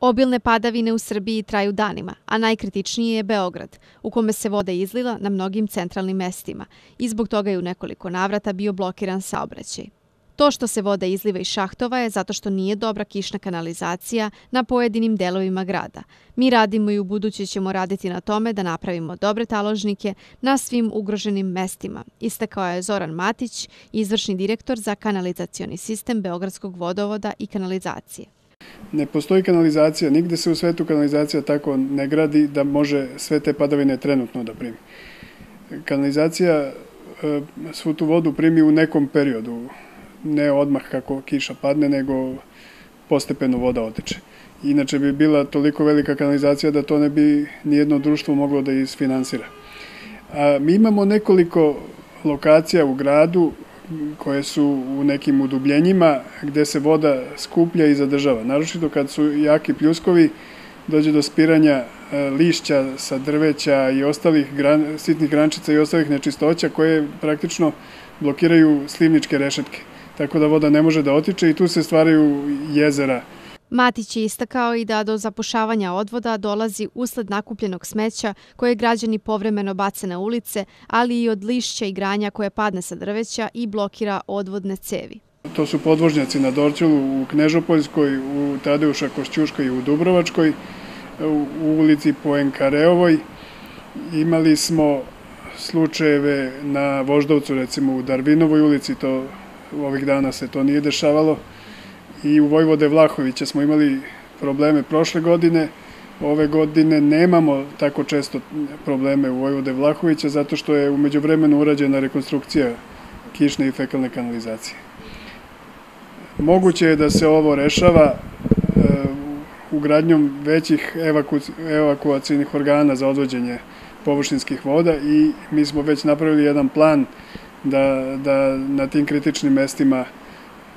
Obilne padavine u Srbiji traju danima, a najkritičniji je Beograd, u kome se voda izlila na mnogim centralnim mestima i zbog toga je u nekoliko navrata bio blokiran saobraćaj. To što se voda izliva iz šahtova je zato što nije dobra kišna kanalizacija na pojedinim delovima grada. Mi radimo i u buduće ćemo raditi na tome da napravimo dobre taložnike na svim ugroženim mestima, istakao je Zoran Matić, izvršni direktor za kanalizacioni sistem Beogradskog vodovoda i kanalizacije. Ne postoji kanalizacija, nigde se u svetu kanalizacija tako ne gradi da može sve te padavine trenutno da primi. Kanalizacija e, svu tu vodu primi u nekom periodu, ne odmah kako kiša padne, nego postepeno voda oteče. Inače bi bila toliko velika kanalizacija da to ne bi nijedno društvo moglo da isfinansira. A, mi imamo nekoliko lokacija u gradu koje su u nekim udubljenjima gde se voda skuplja i zadržava. Naročito kad su jaki pljuskovi, dođe do spiranja e, lišća sa drveća i ostalih sitnih grančica i ostalih nečistoća koje praktično blokiraju slivničke rešetke. Tako da voda ne može da otiče i tu se stvaraju jezera Matić je istakao i da do zapušavanja odvoda dolazi usled nakupljenog smeća koje građani povremeno bace na ulice, ali i od lišća i granja koje padne sa drveća i blokira odvodne cevi. To su podvožnjaci na Dorčelu u Knežopoljskoj, u Tadeuša Košćuškoj i u Dubrovačkoj, u ulici Poenkareovoj. Imali smo slučajeve na Voždovcu, recimo u Darvinovoj ulici, to ovih dana se to nije dešavalo i u Vojvode Vlahovića smo imali probleme prošle godine, ove godine nemamo tako često probleme u Vojvode Vlahovića zato što je umeđu vremenu urađena rekonstrukcija kišne i fekalne kanalizacije. Moguće je da se ovo rešava e, ugradnjom većih evaku, evakuacijnih organa za odvođenje površinskih voda i mi smo već napravili jedan plan da, da na tim kritičnim mestima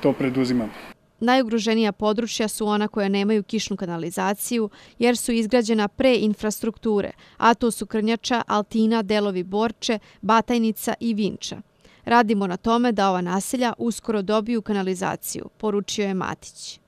to preduzimamo. Najugroženija područja su ona koja nemaju kišnu kanalizaciju jer su izgrađena pre infrastrukture, a to su Krnjača, Altina, delovi Borče, Batajnica i Vinča. Radimo na tome da ova naselja uskoro dobiju kanalizaciju, poručio je Matić.